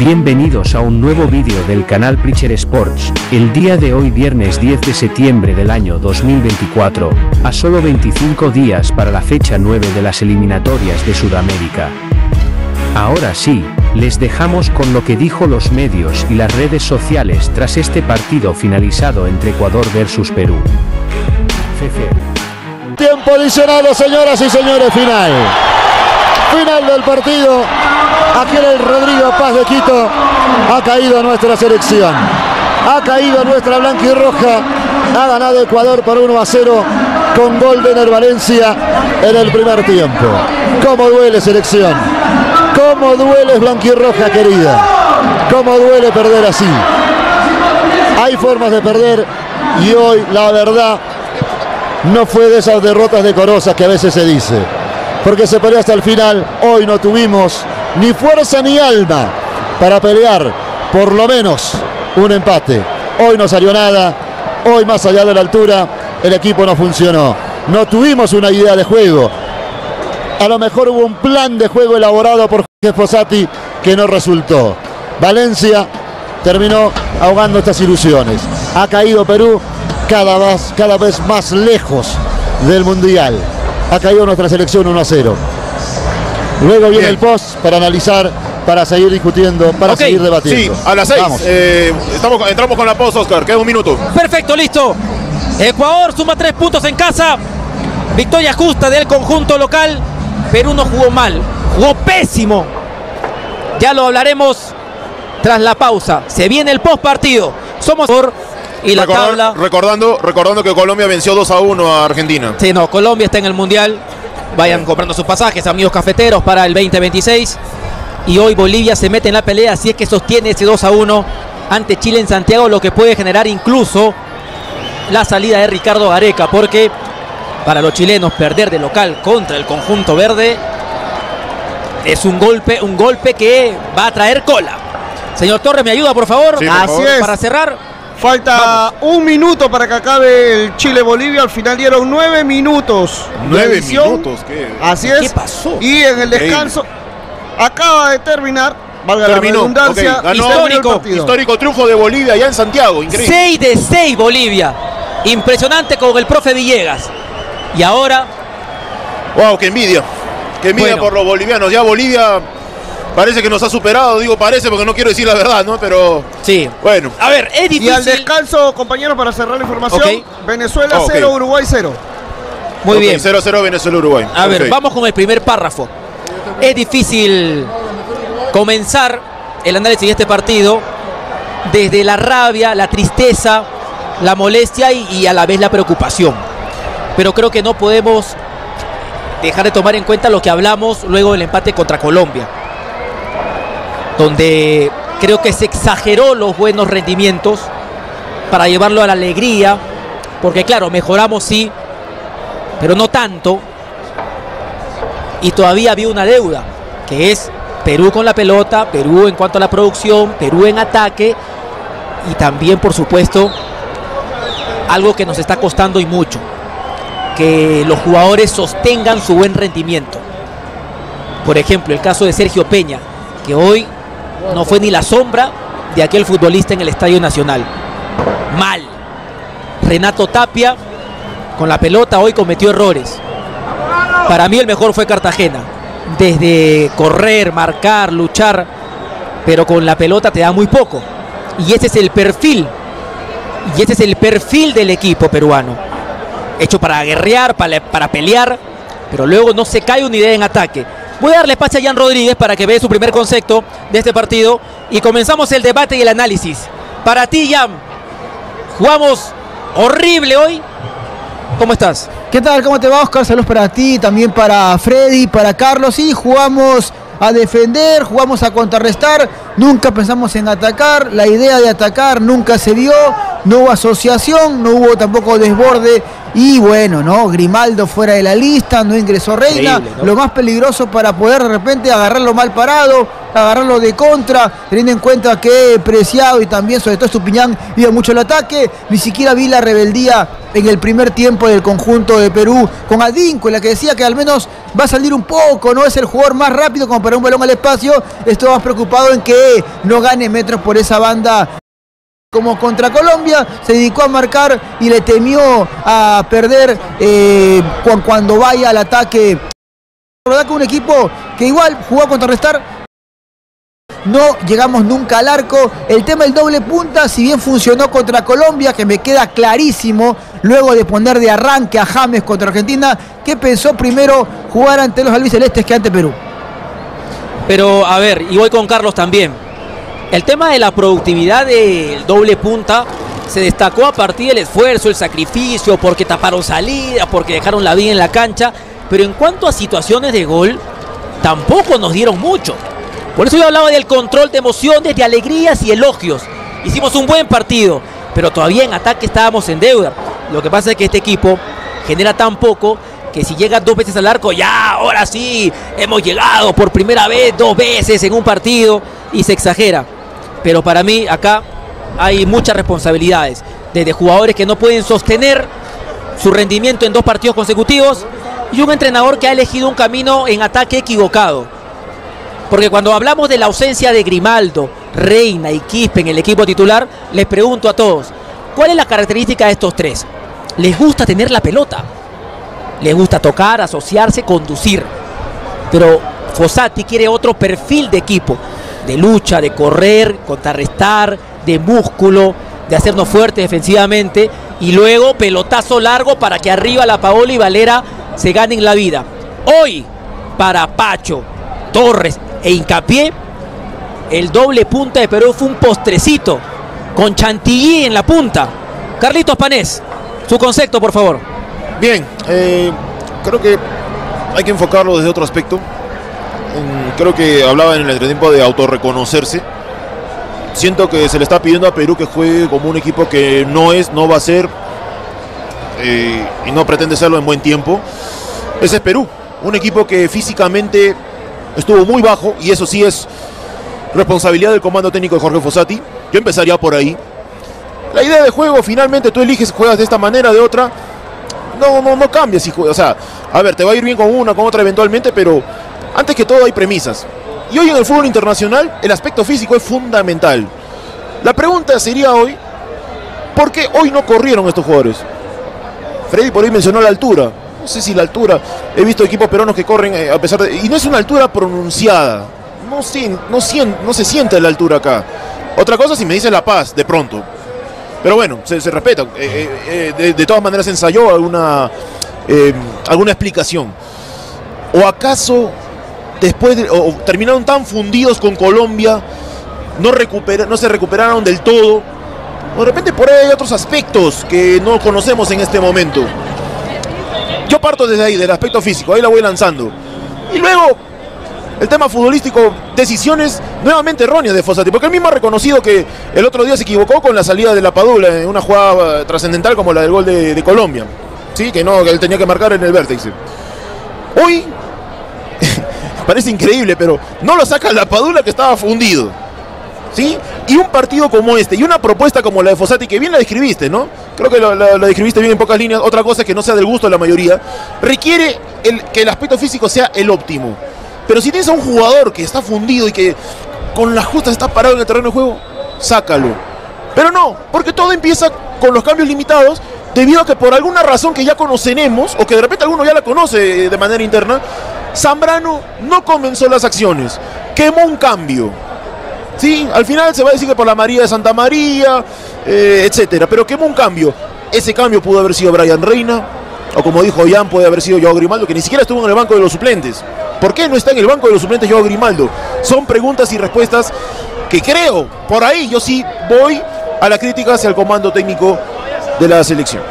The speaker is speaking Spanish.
Bienvenidos a un nuevo vídeo del canal Preacher Sports, el día de hoy viernes 10 de septiembre del año 2024, a solo 25 días para la fecha 9 de las eliminatorias de Sudamérica. Ahora sí, les dejamos con lo que dijo los medios y las redes sociales tras este partido finalizado entre Ecuador versus Perú. Tiempo adicional, señoras y señores, final. Final del partido. Aquí el Rodrigo Paz de Quito ha caído nuestra selección. Ha caído nuestra blanca y roja. Ha ganado Ecuador por 1 a 0 con gol de Valencia en el primer tiempo. ¿Cómo duele selección? ¿Cómo duele blanquirroja querida? ¿Cómo duele perder así? Hay formas de perder y hoy la verdad no fue de esas derrotas decorosas que a veces se dice. Porque se peleó hasta el final. Hoy no tuvimos ni fuerza ni alma para pelear por lo menos un empate. Hoy no salió nada. Hoy más allá de la altura el equipo no funcionó. No tuvimos una idea de juego. A lo mejor hubo un plan de juego elaborado por Jorge Fossati que no resultó. Valencia terminó ahogando estas ilusiones. Ha caído Perú cada vez, cada vez más lejos del Mundial. Ha caído nuestra selección 1 a 0. Luego viene Bien. el post para analizar, para seguir discutiendo, para seguir debatiendo. Sí, a las 6. Vamos. estamos, entramos con la pausa, Oscar. Queda un minuto. Perfecto, listo. Ecuador suma tres puntos en casa. Victoria justa del conjunto local. Perú no jugó mal, jugó pésimo. Ya lo hablaremos tras la pausa. Se viene el post partido. Somos por y la Recordar- tabla. recordando, recordando que Colombia venció 2 a 1 a Argentina. Sí, no, Colombia está en el Mundial. Vayan comprando sus pasajes, amigos cafeteros, para el 2026. Y hoy Bolivia se mete en la pelea, si es que sostiene ese 2 a 1 ante Chile en Santiago, lo que puede generar incluso la salida de Ricardo Gareca, porque para los chilenos perder de local contra el conjunto verde es un golpe, un golpe que va a traer cola. Señor Torres, ¿me ayuda, por favor? Sí, por Así favor. es. Para cerrar, Falta un minuto para que acabe el Chile-Bolivia. Al final dieron nueve minutos. de 9 adición. minutos. ¿qué? Así ¿qué es. pasó? Y en el Increíble. descanso acaba de terminar. Valga Terminó. la redundancia. Ganó. Histórico. Histórico triunfo de Bolivia allá en Santiago. Increíble. 6 de 6 Bolivia. Impresionante con el profe Villegas. Y ahora, Wow, qué envidia. Qué envidia Bueno. por los bolivianos. Ya Bolivia parece que nos ha superado. Digo parece porque no quiero decir la verdad, ¿no? Pero sí. bueno. A ver, es Y al difícil. descanso, compañeros, para cerrar la información. Ok. Venezuela Ok. 0, Uruguay 0. Muy Ok, bien. 0-0 Venezuela-Uruguay. A ver, vamos con el primer párrafo. Es difícil comenzar el análisis de este partido desde la rabia, la tristeza, la molestia y, y a la vez la preocupación. Pero creo que no podemos dejar de tomar en cuenta lo que hablamos luego del empate contra Colombia, donde creo que se exageró los buenos rendimientos para llevarlo a la alegría, porque claro, mejoramos sí, pero no tanto. Y todavía había una deuda, que es Perú con la pelota, Perú en cuanto a la producción, Perú en ataque y también, por supuesto, algo que nos está costando y mucho, que los jugadores sostengan su buen rendimiento. Por ejemplo, el caso de Sergio Peña, que hoy no fue ni la sombra de aquel futbolista en el Estadio Nacional. Mal. Renato Tapia, con la pelota, hoy cometió errores. Para mí el mejor fue Cartagena. Desde correr, marcar, luchar, pero con la pelota te da muy poco. Y ese es el perfil. Y ese es el perfil del equipo peruano. Hecho para guerrear, para, para pelear, pero luego no se cae una idea en ataque. Voy a darle pase a Jan Rodríguez para que vea su primer concepto de este partido y comenzamos el debate y el análisis. Para ti, Jan, jugamos horrible hoy. ¿Cómo estás? ¿Qué tal? ¿Cómo te va, Oscar? Saludos para ti, también para Freddy, para Carlos. Sí, jugamos a defender, jugamos a contrarrestar, nunca pensamos en atacar, la idea de atacar nunca se dio, no hubo asociación, no hubo tampoco desborde y bueno, ¿no? Grimaldo fuera de la lista, no ingresó Reina, lo más peligroso para poder de repente agarrarlo mal parado, agarrarlo de contra, teniendo en cuenta que Preciado y también sobre todo Estupiñán iba mucho al ataque, ni siquiera vi la rebeldía en el primer tiempo del conjunto de Perú con Adíncula, que decía que al menos va a salir un poco, no es el jugador más rápido como para un balón al espacio, estuvo más preocupado en que no gane metros por esa banda como contra Colombia, se dedicó a marcar y le temió a perder eh, cu- cuando vaya al ataque. La verdad un equipo que igual jugó a contrarrestar, no llegamos nunca al arco. El tema del doble punta, si bien funcionó contra Colombia, que me queda clarísimo, luego de poner de arranque a James contra Argentina, que pensó primero jugar ante los albicelestes que ante Perú. Pero a ver, y voy con Carlos también. El tema de la productividad del doble punta se destacó a partir del esfuerzo, el sacrificio, porque taparon salidas, porque dejaron la vida en la cancha. Pero en cuanto a situaciones de gol, tampoco nos dieron mucho. Por eso yo hablaba del control de emociones, de alegrías y elogios. Hicimos un buen partido, pero todavía en ataque estábamos en deuda. Lo que pasa es que este equipo genera tan poco que si llega dos veces al arco, ya, ahora sí, hemos llegado por primera vez, dos veces en un partido y se exagera. Pero para mí acá hay muchas responsabilidades, desde jugadores que no pueden sostener su rendimiento en dos partidos consecutivos y un entrenador que ha elegido un camino en ataque equivocado. Porque cuando hablamos de la ausencia de Grimaldo, Reina y Quispe en el equipo titular, les pregunto a todos, ¿cuál es la característica de estos tres? Les gusta tener la pelota, les gusta tocar, asociarse, conducir. Pero Fossati quiere otro perfil de equipo, de lucha, de correr, contrarrestar, de músculo, de hacernos fuertes defensivamente y luego pelotazo largo para que arriba la Paola y Valera se ganen la vida. Hoy, para Pacho, Torres e Hincapié, el doble punta de Perú fue un postrecito con Chantilly en la punta. Carlitos Panés, su concepto, por favor. Bien, eh, creo que hay que enfocarlo desde otro aspecto. Creo que hablaba en el entretiempo de autorreconocerse. Siento que se le está pidiendo a Perú que juegue como un equipo que no es, no va a ser eh, y no pretende serlo en buen tiempo. Ese es Perú, un equipo que físicamente estuvo muy bajo y eso sí es responsabilidad del comando técnico de Jorge Fossati. Yo empezaría por ahí. La idea de juego, finalmente tú eliges, juegas de esta manera, de otra. No, no, no cambias si juegas. O sea, a ver, te va a ir bien con una, con otra eventualmente, pero antes que todo hay premisas. Y hoy en el fútbol internacional el aspecto físico es fundamental. La pregunta sería hoy, ¿por qué hoy no corrieron estos jugadores? Freddy por ahí mencionó la altura. No sé si la altura. He visto equipos peruanos que corren eh, a pesar de. Y no es una altura pronunciada. No, sien- no, se siente la altura acá. Otra cosa si me dice La Paz, de pronto. Pero bueno, se, se respeta. Eh, eh, de, todas maneras ensayó alguna, alguna explicación. ¿O acaso después de- terminaron tan fundidos con Colombia, no, recupera- no se recuperaron del todo? De repente por ahí hay otros aspectos que no conocemos en este momento. Yo parto desde ahí, del aspecto físico, ahí la voy lanzando. Y luego, el tema futbolístico, decisiones nuevamente erróneas de Fossati, porque él mismo ha reconocido que el otro día se equivocó con la salida de la Padula en una jugada trascendental como la del gol de, de Colombia. Sí, que no, que él tenía que marcar en el vértice. Hoy, parece increíble, pero no lo saca la Padula que estaba fundido. ¿Sí? Y un partido como este, y una propuesta como la de Fossati, que bien la describiste, ¿no? Creo que lo- la, la describiste bien en pocas líneas. Otra cosa es que no sea del gusto de la mayoría. Requiere el- que el aspecto físico sea el óptimo. Pero si tienes a un jugador que está fundido y que con las justas está parado en el terreno de juego, sácalo. Pero no, porque todo empieza con los cambios limitados, debido a que por alguna razón que ya conoceremos, o que de repente alguno ya la conoce eh, de manera interna, Zambrano no comenzó las acciones, quemó un cambio. Sí, al final se va a decir que por la María de Santa María, eh, etcétera, pero quemó un cambio. Ese cambio pudo haber sido Brian Reina, o como dijo Jan, puede haber sido Joao Grimaldo, que ni siquiera estuvo en el banco de los suplentes. ¿Por qué no está en el banco de los suplentes Joao Grimaldo? Son preguntas y respuestas que creo, por ahí yo sí voy a la crítica hacia el comando técnico de la selección.